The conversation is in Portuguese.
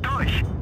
dois.